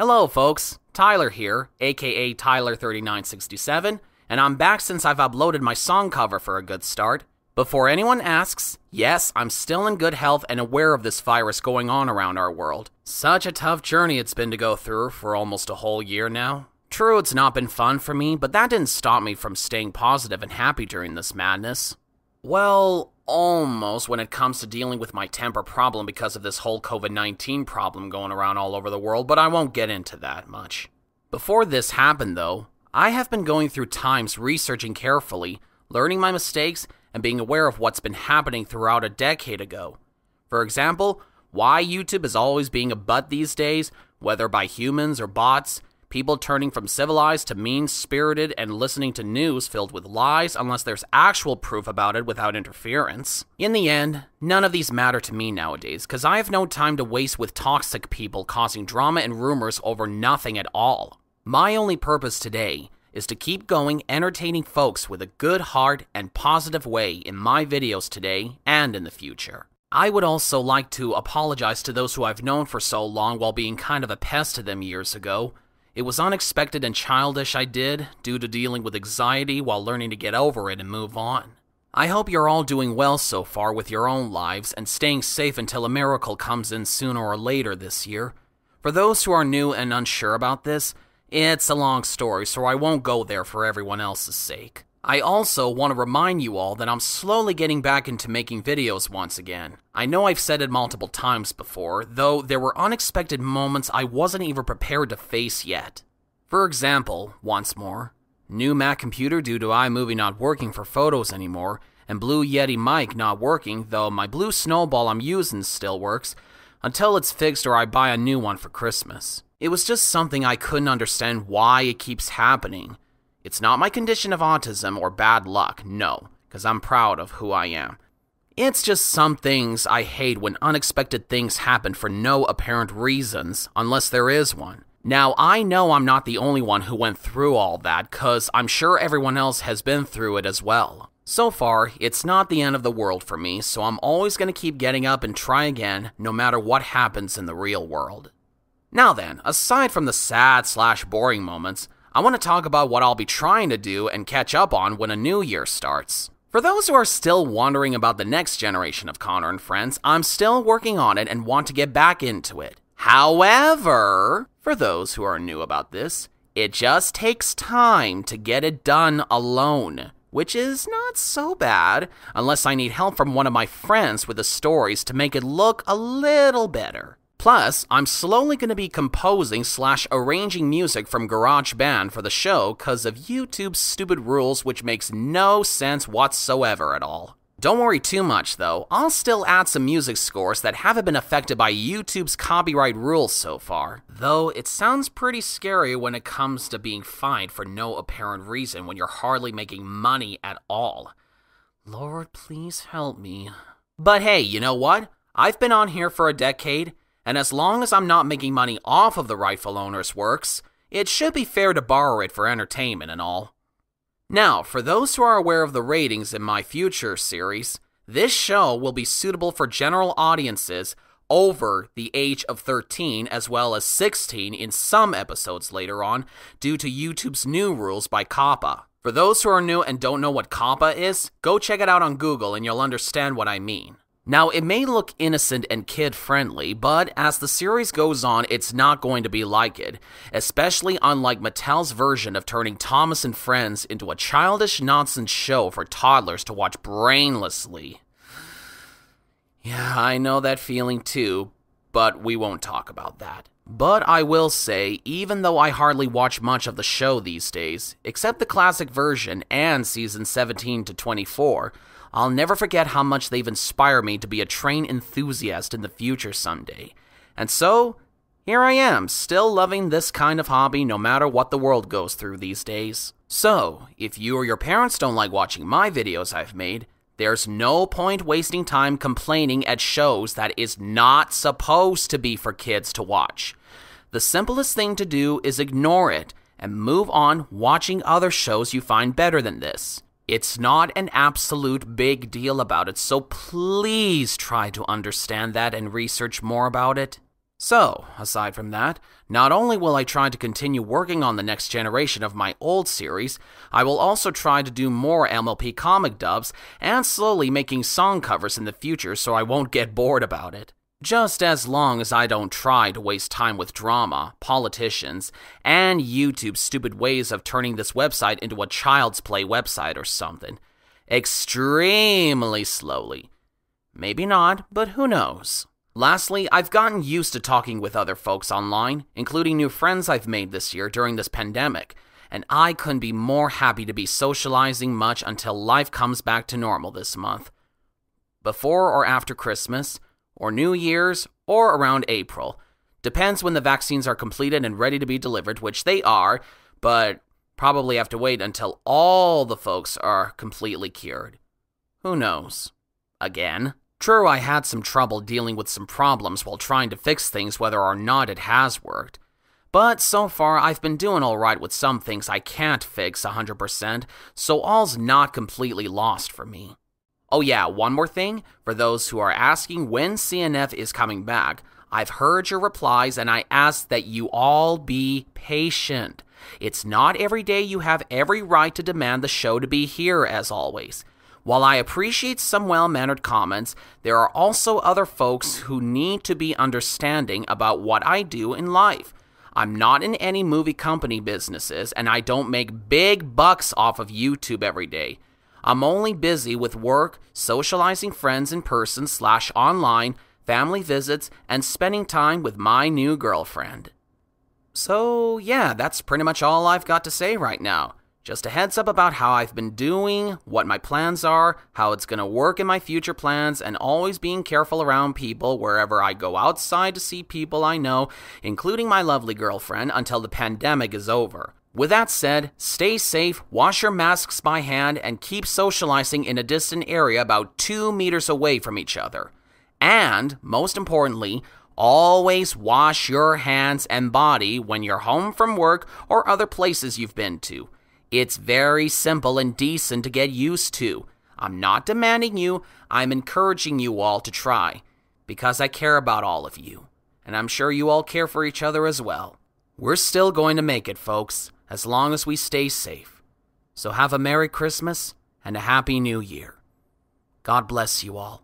Hello, folks. Tyler here, aka Tyler3967, and I'm back since I've uploaded my song cover for a good start. Before anyone asks, yes, I'm still in good health and aware of this virus going on around our world. Such a tough journey it's been to go through for almost a whole year now. True, it's not been fun for me, but that didn't stop me from staying positive and happy during this madness. Well, almost when it comes to dealing with my temper problem because of this whole COVID 19 problem going around all over the world, but I won't get into that much. Before this happened, though, I have been going through times researching carefully, learning my mistakes, and being aware of what's been happening throughout a decade ago. For example, why YouTube is always being a butt these days, whether by humans or bots, people turning from civilized to mean spirited and listening to news filled with lies unless there's actual proof about it without interference. In the end, none of these matter to me nowadays, because I have no time to waste with toxic people causing drama and rumors over nothing at all. My only purpose today is to keep going entertaining folks with a good heart and positive way in my videos today and in the future. I would also like to apologize to those who I've known for so long while being kind of a pest to them years ago. It was unexpected and childish, I did, due to dealing with anxiety while learning to get over it and move on. I hope you're all doing well so far with your own lives and staying safe until a miracle comes in sooner or later this year. For those who are new and unsure about this, it's a long story, so I won't go there for everyone else's sake. I also want to remind you all that I'm slowly getting back into making videos once again. I know I've said it multiple times before, though there were unexpected moments I wasn't even prepared to face yet. For example, once more, new Mac computer due to iMovie not working for photos anymore, and Blue Yeti mic not working, though my Blue Snowball I'm using still works, until it's fixed or I buy a new one for Christmas. It was just something I couldn't understand why it keeps happening. It's not my condition of autism or bad luck, no, because I'm proud of who I am. It's just some things I hate when unexpected things happen for no apparent reasons, unless there is one. Now, I know I'm not the only one who went through all that, because I'm sure everyone else has been through it as well. So far, it's not the end of the world for me, so I'm always going to keep getting up and try again, no matter what happens in the real world. Now then, aside from the sad slash boring moments, I want to talk about what I'll be trying to do and catch up on when a new year starts. For those who are still wondering about the next generation of Connor and Friends, I'm still working on it and want to get back into it. However, for those who are new about this, it just takes time to get it done alone, which is not so bad unless I need help from one of my friends with the stories to make it look a little better. Plus, I'm slowly going to be composing slash arranging music from GarageBand for the show because of YouTube's stupid rules, which makes no sense whatsoever at all. Don't worry too much though, I'll still add some music scores that haven't been affected by YouTube's copyright rules so far. Though it sounds pretty scary when it comes to being fined for no apparent reason when you're hardly making money at all. Lord, please help me. But hey, you know what? I've been on here for a decade, and as long as I'm not making money off of the rightful owner's works, it should be fair to borrow it for entertainment and all. Now, for those who are aware of the ratings in my future series, this show will be suitable for general audiences over the age of 13 as well as 16 in some episodes later on due to YouTube's new rules by COPPA. For those who are new and don't know what COPPA is, go check it out on Google and you'll understand what I mean. Now, it may look innocent and kid friendly, but as the series goes on, it's not going to be like it, especially unlike Mattel's version of turning Thomas and Friends into a childish nonsense show for toddlers to watch brainlessly. Yeah, I know that feeling too, but we won't talk about that. But I will say, even though I hardly watch much of the show these days, except the classic version and season 17 to 24, I'll never forget how much they've inspired me to be a train enthusiast in the future someday. And so, here I am, still loving this kind of hobby no matter what the world goes through these days. So, if you or your parents don't like watching my videos I've made, there's no point wasting time complaining at shows that is not supposed to be for kids to watch. The simplest thing to do is ignore it and move on watching other shows you find better than this. It's not an absolute big deal about it, so please try to understand that and research more about it. So, aside from that, not only will I try to continue working on the next generation of my old series, I will also try to do more MLP comic dubs and slowly making song covers in the future so I won't get bored about it. Just as long as I don't try to waste time with drama, politicians, and YouTube's stupid ways of turning this website into a child's play website or something. Extremely slowly. Maybe not, but who knows? Lastly, I've gotten used to talking with other folks online, including new friends I've made this year during this pandemic, and I couldn't be more happy to be socializing much until life comes back to normal this month. Before or after Christmas, or New Year's, or around April. Depends when the vaccines are completed and ready to be delivered, which they are, but probably have to wait until all the folks are completely cured. Who knows? Again. True, I had some trouble dealing with some problems while trying to fix things whether or not it has worked. But so far, I've been doing alright with some things I can't fix 100%, so all's not completely lost for me. Oh, yeah, one more thing. For those who are asking when CNF is coming back, I've heard your replies and I ask that you all be patient. It's not every day you have every right to demand the show to be here, as always. While I appreciate some well mannered comments, there are also other folks who need to be understanding about what I do in life. I'm not in any movie company businesses, and I don't make big bucks off of YouTube every day. I'm only busy with work, socializing friends in person slash online, family visits, and spending time with my new girlfriend. So, yeah, that's pretty much all I've got to say right now. Just a heads up about how I've been doing, what my plans are, how it's going to work in my future plans, and always being careful around people wherever I go outside to see people I know, including my lovely girlfriend, until the pandemic is over. With that said, stay safe, wash your masks by hand, and keep socializing in a distant area about two meters away from each other. And, most importantly, always wash your hands and body when you're home from work or other places you've been to. It's very simple and decent to get used to. I'm not demanding you, I'm encouraging you all to try, because I care about all of you, and I'm sure you all care for each other as well. We're still going to make it, folks, as long as we stay safe. So have a Merry Christmas and a Happy New Year. God bless you all.